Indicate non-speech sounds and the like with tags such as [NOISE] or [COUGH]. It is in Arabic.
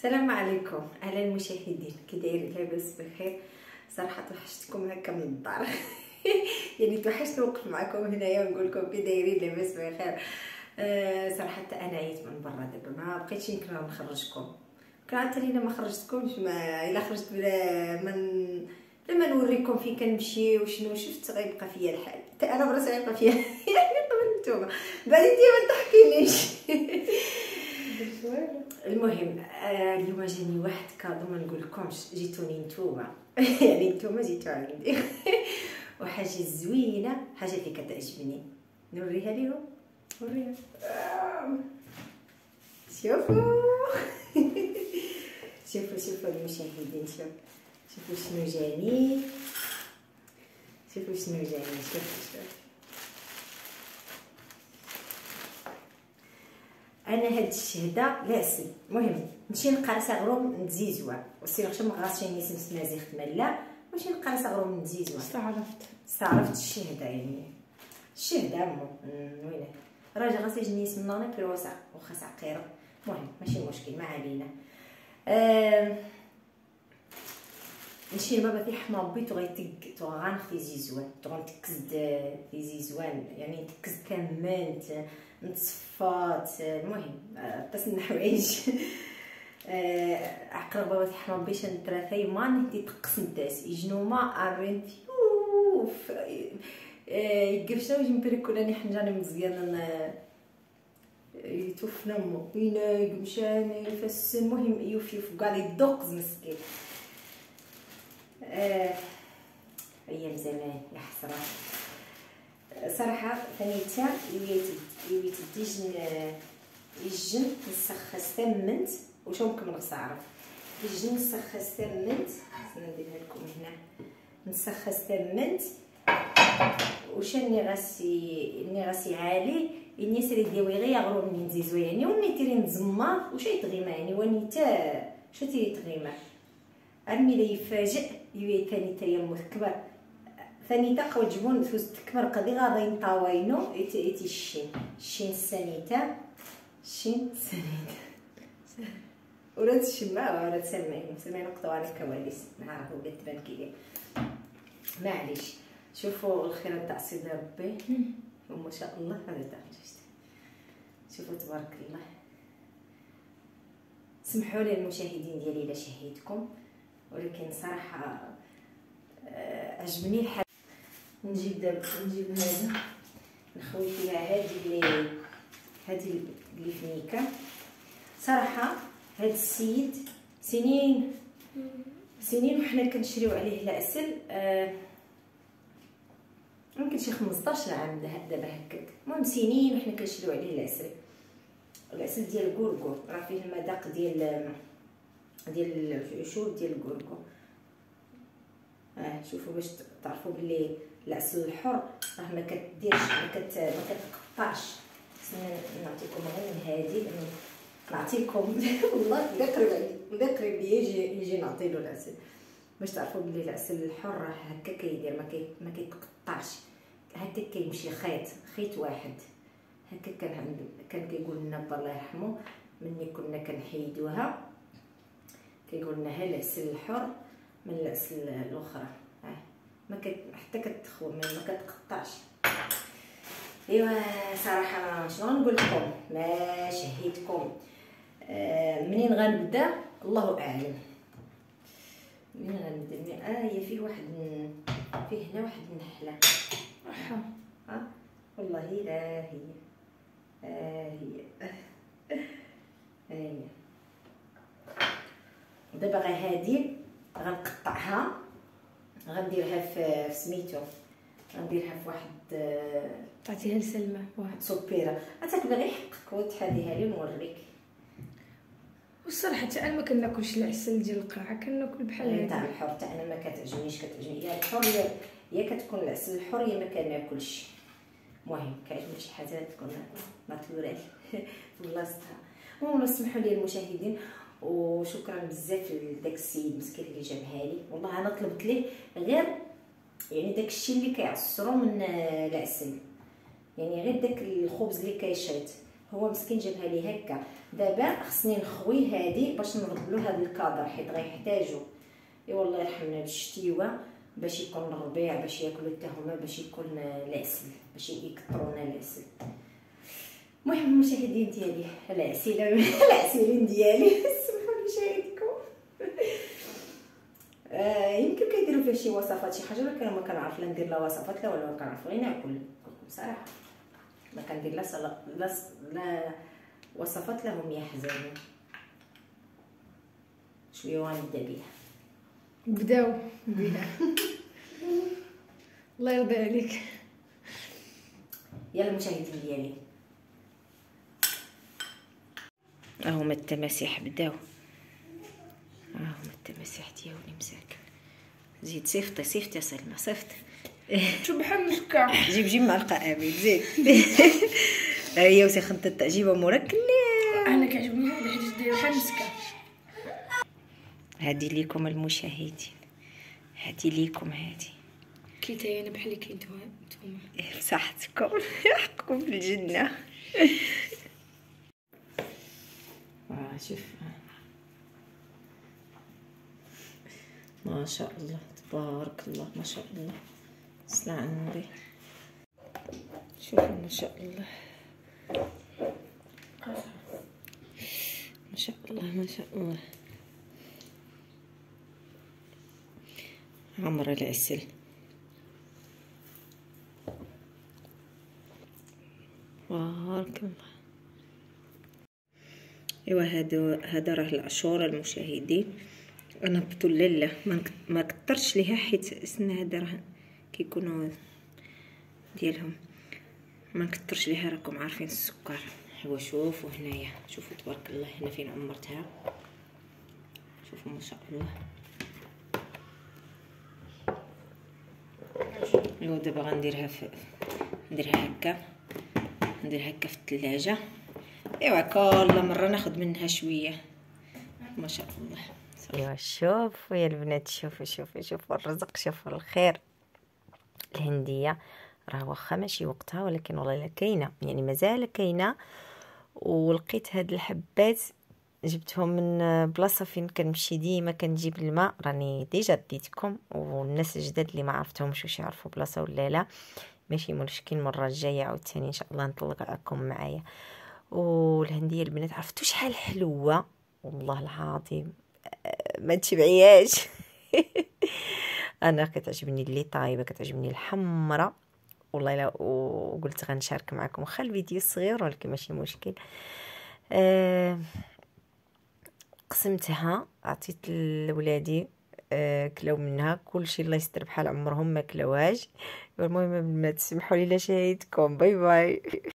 السلام عليكم. أهلا المشاهدين كي دايرين لاباس بخير. صراحة توحشتكم هكا من الدار. [LAUGHS] يعني توحشت نوقف معكم هنايا ونقول لكم كي دايرين لاباس بخير. أه صراحة أنا عييت من برا. دابا ما بقيتش يمكن نخرجكم. كان عاد ما خرجتكمش. ما إلا خرجت بلا من لما نوريكم فين كنمشي وشنو. شفت غيبقى فيا الحال. حتى أنا براسي غيبقى فيا. [LAUGHS] يعني قبل نتوما. بعد انت ما تحكينيش [LAUGHS] المهم آه اليوم جاني واحد كادو ما نقول لكمش جيتوني نتوما. [LAUGHS] يعني نتوما جيتو عندي. [LAUGHS] وحاجة زوينة حاجة اللي كتعجبني. نوريها ليهم؟ نوريها. شوفوا. [LAUGHS] شوفوا شوفوا المشاهدين شوفوا شوفوا شنو جاني شوفوا شنو جاني شوفوا شوفوا. أنا هاد الشهده لا سي. المهم نمشي نقرا غروم نتزيزوا وسي غشم غاسي نيس مسمازيخ تملا نمشي نقرا غروم نتزيزوا استعرفت. استعرفت الشهده يعني. الشهده مو وين راجع غاسي جنيس من في الوسع وخا سعقيره المهم ماشي مشكل ما علينا. أه نمشي لبابا في بي تغيتك تغان في زيزوان تغان تكزد في زيزوان. يعني تكزد كمنت نتصفات المهم بس الحوايج عقل بابا في حمام بيش نتراثي ما نهدي تقص نتاس. يجنو ما أرين فيوف يقفشنا ويجي مبريك ولا نحن مزيان. يتوف نمو وينا يقمشان يفس المهم يوف يوف. قال يدقز مسكين. آه أيام زمان يا حسرة. صراحة ثانيتا يويت يويت ديجن يجن نسخس ممكن نغص اعرف يجن نسخس ثمنت نديرها لكم هنا. نسخس ثمنت وشني غاسي ني غاسي عالي؟ إني سري ديوي غير يغرو مني نزيزو يعني وني تيري نزما وش يتغيما يعني؟ وني تا شو تيري لي يفاجئ يوي ثاني تيمو كبر. ثاني تقوى جبون فوز تكبر قدي غادي نطاوينو ايتي ايتي الشين الشين سانيتا الشين سانيتا ولا تشمع ولا تسمعين سمعين. نقطعوا على الكواليس. نعرفوا بلي تبان كي. معليش. شوفوا الخير تاع سيدي ربي. وما شاء الله هذا تاع شوفوا تبارك الله. سمحوا لي المشاهدين ديالي إلا شهيتكم. ولكن صراحة عجبني الحال. نجيب نجيب هذا. نخوي فيها هذه اللي هذه اللي فنيكه صراحة هذا السيد سنين سنين وحنا كنشريو عليه العسل آه يمكن شي 15 عام دابا هكاك. المهم سنين وحنا كنشريو عليه العسل العسل ديال كوركور راه فيه المذاق ديال ديال العشور ديال الكوركور آه شوفوا باش تعرفوا بلي العسل الحر راه ما كديرش ما كت ما كتقطعش. نعطيكم غير من هادي نعطيكم [LAUGHS] والله بدا قريب بدا قريب يجي يجي نعطي له العسل. باش تعرفوا بلي العسل الحر راه هكا كيدير ما كي ما كيتقطعش. هكا كيمشي خيط خيط واحد. هكا كان كان كيقول لنا الله يرحمه مني كنا كنحيدوها. كيقول لنا ها العسل الحر من العسل الأخرى. آه ما كت حتى كتخوم ما كتقطعش. أيوا صراحة شنو نقول لكم ما شهيتكم. آه منين غنبدأ؟ الله أعلم. منين غنبدأ؟ آه هي فيه واحد فيه هنا واحد النحله ها؟ والله لا هي. آه هي. آه هي. دابا غير هادي غنقطعها غنديرها في سميتو. غنديرها في واحد تعطيها لسلمى واحد. سوبيرة. عتاك باغي يحقك وتحديها لي نوريك والصراحة حتى أنا ما كناكلش العسل ديال القرعه كناكل بحال تاع الحر. تاع أنا ما كتعجبنيش كتعجبني. يا الحر يا يا كتكون العسل الحر يا ما كناكلش. المهم كيعجبني شي حاجة تكون ناتورال [LAUGHS] في بلاصتها المهم سمحوا لي المشاهدين. وشكرا بزاف لداك السيد مسكين اللي جابها لي. والله أنا طلبت ليه غير يعني داك الشيء اللي كيعصرو من العسل. يعني غير داك الخبز اللي كيشريط هو مسكين جابها لي هكا. دابا خصني نخوي هادي باش نرد له هاد الكادر حيت غيحتاجو إي والله يرحمنا بالشتيوة. باش يكون الربيع باش ياكلوا حتى هما باش يكون العسل باش يكثرونا العسل. المهم المشاهدين ديالي العسيله العسيلين [LAUGHS] ديالي سمحوا لمشاهدكم آه يمكن كيديروا فيه شي وصفات شي حاجة ولكن ما كنعرف لا ندير لا وصفات لا ولا كنعرف غير ناكل. صراحة. ما كندير لا لا لا وصفات لهم يحزنون شوية غنبدا بها بداو بها [LAUGHS] الله يرضي عليك. يلا المشاهدين ديالي. هما التماسيح بداو. هما التماسيح ديالي مساكن زيد صيفطي صيفطي سلمى صيفطي [LAUGHS] شو بحال جيب جيب معلقة امين زيد. [LAUGHS] هي وسخنت التعجيبه مركل أنا كعجبني هذا حيت داير بحال مسكر هادي ليكم المشاهدين. هادي ليكم هادي. كي أنا بحال كي نتوما. صحتكم [LAUGHS] حقكم في الجنة. شوف. ما شاء الله تبارك الله ما شاء الله. صنع عندي شوفوا ما شاء الله. ما شاء الله ما شاء الله. عمر العسل. بارك الله. ايوا هذا هذا راه العشورة المشاهدين. أنا نهبطو لاله ما كثرش ليها حيت سن هذا راه كيكونوا ديالهم. ما نكثرش ليها راكم عارفين السكر. ايوا شوفوا هنايا شوفوا تبارك الله هنا فين عمرتها. شوفوا ما شاء الله. ايوا دابا غنديرها في نديرها هكا. نديرها هكا في الثلاجه إيوا كل مرة ناخذ منها شوية. ما شاء الله. إيوا شوفوا يا البنات شوفوا شوفوا شوفوا. الرزق شوفوا الخير. الهندية راه واخا ماشي وقتها ولكن والله إلا كاينة. يعني مازال كاينة. ولقيت هاد الحبات جبتهم من بلاصة فين كنمشي ديما كنجيب الماء. راني ديجا ديتكم والناس الجداد اللي ما عرفتهمش واش يعرفوا بلاصة ولا لا. ماشي مشكل المره الجاية عاوتاني إن شاء الله نطلق معايا. والهندية البنات عرفتوا شحال حلوة والله العظيم ما تشبعياش [LAUGHS] أنا كتعجبني اللي طايبة كتعجبني الحمراء والله لا وقلت غنشارك معكم واخا الفيديو صغير ولكن ماشي مشكل. أه قسمتها عطيت لولادي أه كلاو منها. كلشي الله يستر بحال عمرهم ما كلاوهاش المهم ما تسمحوا لي لا شاهدكم. bye bye.